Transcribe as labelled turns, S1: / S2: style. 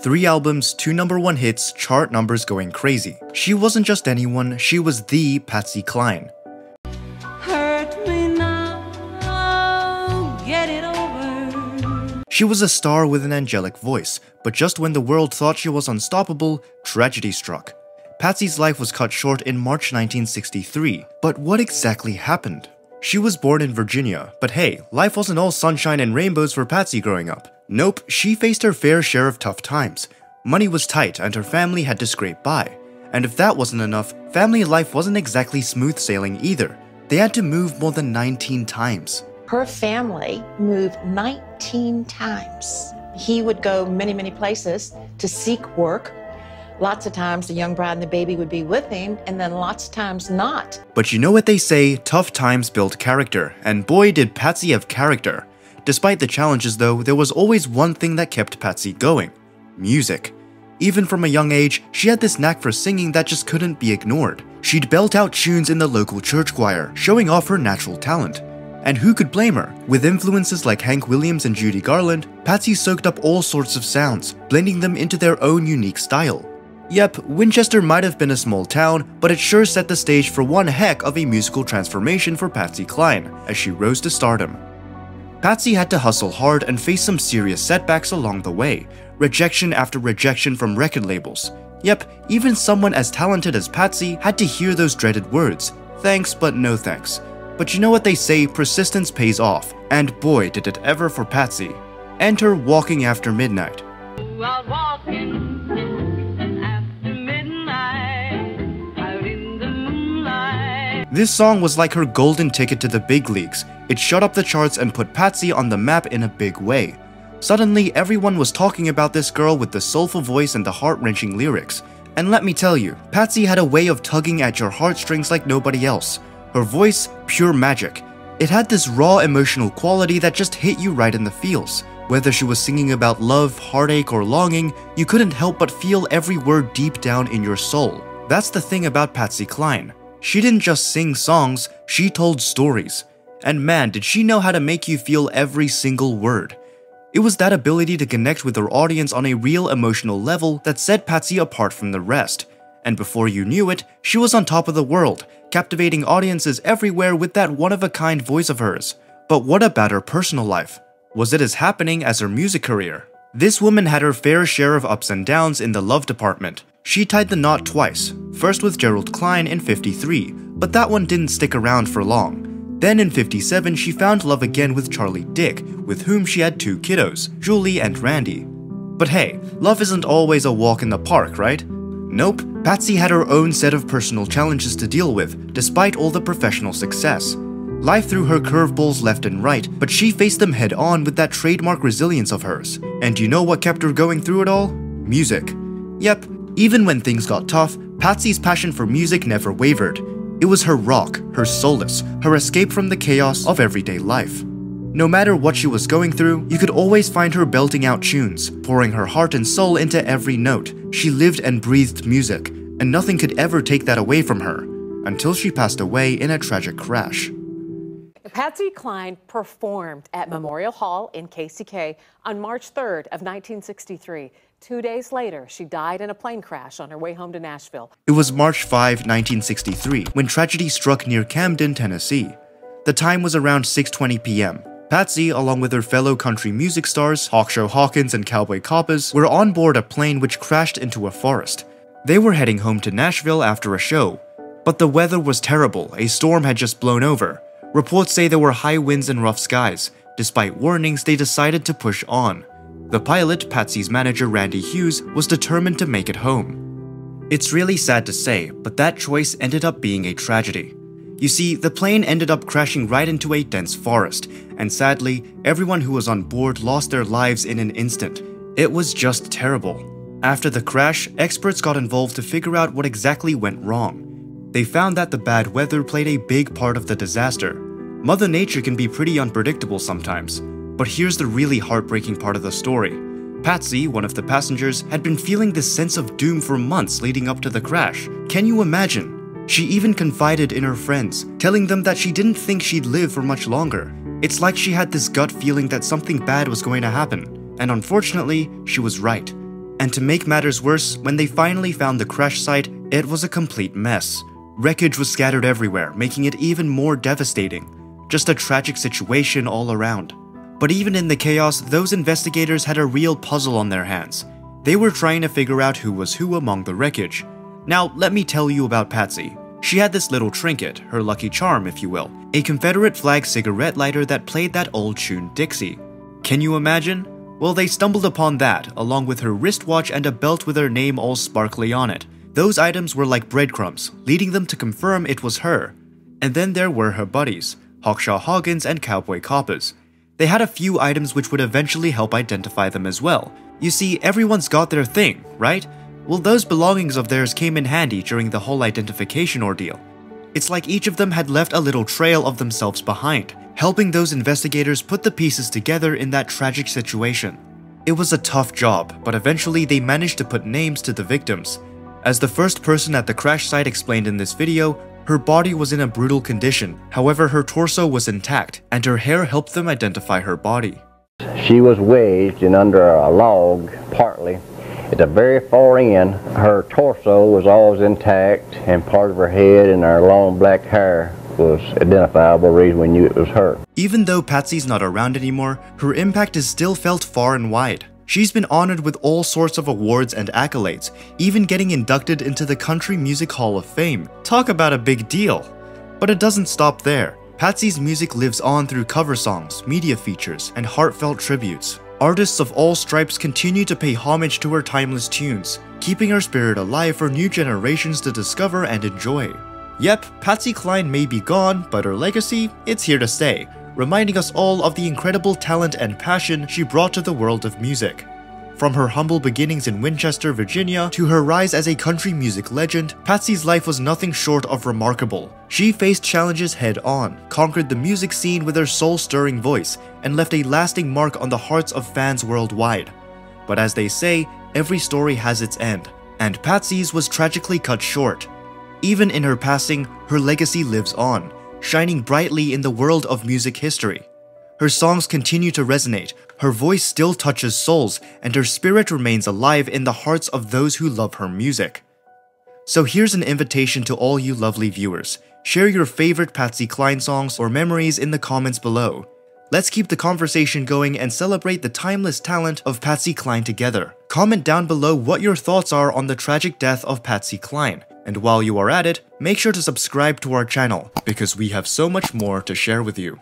S1: Three albums, two number one hits, chart numbers going crazy. She wasn't just anyone, she was the Patsy Cline.
S2: Hurt me now, get it over.
S1: She was a star with an angelic voice, but just when the world thought she was unstoppable, tragedy struck. Patsy's life was cut short in March 1963, but what exactly happened? She was born in Virginia, but hey, life wasn't all sunshine and rainbows for Patsy growing up. Nope, she faced her fair share of tough times. Money was tight and her family had to scrape by. And if that wasn't enough, family life wasn't exactly smooth sailing either. They had to move more than 19 times.
S3: Her family moved 19 times. He would go many, many places to seek work. Lots of times the young bride and the baby would be with him, and then lots of times not.
S1: But you know what they say, tough times build character, and boy did Patsy have character. Despite the challenges though, there was always one thing that kept Patsy going. Music. Even from a young age, she had this knack for singing that just couldn't be ignored. She'd belt out tunes in the local church choir, showing off her natural talent. And who could blame her? With influences like Hank Williams and Judy Garland, Patsy soaked up all sorts of sounds, blending them into their own unique style. Yep, Winchester might have been a small town, but it sure set the stage for one heck of a musical transformation for Patsy Cline as she rose to stardom. Patsy had to hustle hard and face some serious setbacks along the way, rejection after rejection from record labels. Yep, even someone as talented as Patsy had to hear those dreaded words thanks but no thanks. But you know what they say, persistence pays off, and boy did it ever for Patsy. Enter Walking After Midnight.
S2: Out
S1: This song was like her golden ticket to the big leagues. It shut up the charts and put Patsy on the map in a big way. Suddenly, everyone was talking about this girl with the soulful voice and the heart-wrenching lyrics. And let me tell you, Patsy had a way of tugging at your heartstrings like nobody else. Her voice, pure magic. It had this raw emotional quality that just hit you right in the feels. Whether she was singing about love, heartache, or longing, you couldn't help but feel every word deep down in your soul. That's the thing about Patsy Cline. She didn't just sing songs, she told stories. And man, did she know how to make you feel every single word. It was that ability to connect with her audience on a real emotional level that set Patsy apart from the rest. And before you knew it, she was on top of the world, captivating audiences everywhere with that one-of-a-kind voice of hers. But what about her personal life? Was it as happening as her music career? This woman had her fair share of ups and downs in the love department. She tied the knot twice, first with Gerald Cline in 53, but that one didn't stick around for long. Then in 57, she found love again with Charlie Dick, with whom she had two kiddos, Julie and Randy. But hey, love isn't always a walk in the park, right? Nope, Patsy had her own set of personal challenges to deal with, despite all the professional success. Life threw her curveballs left and right, but she faced them head on with that trademark resilience of hers. And you know what kept her going through it all? Music. Yep, even when things got tough, Patsy's passion for music never wavered. It was her rock, her solace, her escape from the chaos of everyday life. No matter what she was going through, you could always find her belting out tunes, pouring her heart and soul into every note. She lived and breathed music, and nothing could ever take that away from her, until she passed away in a tragic crash.
S4: Patsy Cline performed at Memorial Hall in KCK on March 3rd of 1963. Two days later, she died in a plane crash on her way home to Nashville.
S1: It was March 5, 1963, when tragedy struck near Camden, Tennessee. The time was around 6:20 p.m. Patsy, along with her fellow country music stars, Hawkshaw Hawkins and Cowboy Copas, were on board a plane which crashed into a forest. They were heading home to Nashville after a show. But the weather was terrible, a storm had just blown over. Reports say there were high winds and rough skies. Despite warnings, they decided to push on. The pilot, Patsy's manager Randy Hughes, was determined to make it home. It's really sad to say, but that choice ended up being a tragedy. You see, the plane ended up crashing right into a dense forest, and sadly, everyone who was on board lost their lives in an instant. It was just terrible. After the crash, experts got involved to figure out what exactly went wrong. They found that the bad weather played a big part of the disaster. Mother Nature can be pretty unpredictable sometimes, but here's the really heartbreaking part of the story. Patsy, one of the passengers, had been feeling this sense of doom for months leading up to the crash. Can you imagine? She even confided in her friends, telling them that she didn't think she'd live for much longer. It's like she had this gut feeling that something bad was going to happen, and unfortunately, she was right. And to make matters worse, when they finally found the crash site, it was a complete mess. Wreckage was scattered everywhere, making it even more devastating. Just a tragic situation all around. But even in the chaos, those investigators had a real puzzle on their hands. They were trying to figure out who was who among the wreckage. Now, let me tell you about Patsy. She had this little trinket, her lucky charm, if you will, a Confederate flag cigarette lighter that played that old tune Dixie. Can you imagine? Well, they stumbled upon that, along with her wristwatch and a belt with her name all sparkly on it. Those items were like breadcrumbs, leading them to confirm it was her. And then there were her buddies, Hawkshaw Hawkins and Cowboy Copas. They had a few items which would eventually help identify them as well. You see, everyone's got their thing, right? Well, those belongings of theirs came in handy during the whole identification ordeal. It's like each of them had left a little trail of themselves behind, helping those investigators put the pieces together in that tragic situation. It was a tough job, but eventually they managed to put names to the victims. As the first person at the crash site explained in this video, her body was in a brutal condition, however her torso was intact, and her hair helped them identify her body.
S5: She was wedged in under a log, partly. At the very far end, her torso was always intact, and part of her head and her long black hair was identifiable reason we knew it was her.
S1: Even though Patsy's not around anymore, her impact is still felt far and wide. She's been honored with all sorts of awards and accolades, even getting inducted into the Country Music Hall of Fame. Talk about a big deal! But it doesn't stop there. Patsy's music lives on through cover songs, media features, and heartfelt tributes. Artists of all stripes continue to pay homage to her timeless tunes, keeping her spirit alive for new generations to discover and enjoy. Yep, Patsy Cline may be gone, but her legacy, it's here to stay, reminding us all of the incredible talent and passion she brought to the world of music. From her humble beginnings in Winchester, Virginia, to her rise as a country music legend, Patsy's life was nothing short of remarkable. She faced challenges head on, conquered the music scene with her soul stirring voice, and left a lasting mark on the hearts of fans worldwide. But as they say, every story has its end, and Patsy's was tragically cut short. Even in her passing, her legacy lives on, shining brightly in the world of music history. Her songs continue to resonate, her voice still touches souls, and her spirit remains alive in the hearts of those who love her music. So here's an invitation to all you lovely viewers. Share your favorite Patsy Cline songs or memories in the comments below. Let's keep the conversation going and celebrate the timeless talent of Patsy Cline together. Comment down below what your thoughts are on the tragic death of Patsy Cline. And while you are at it, make sure to subscribe to our channel, because we have so much more to share with you.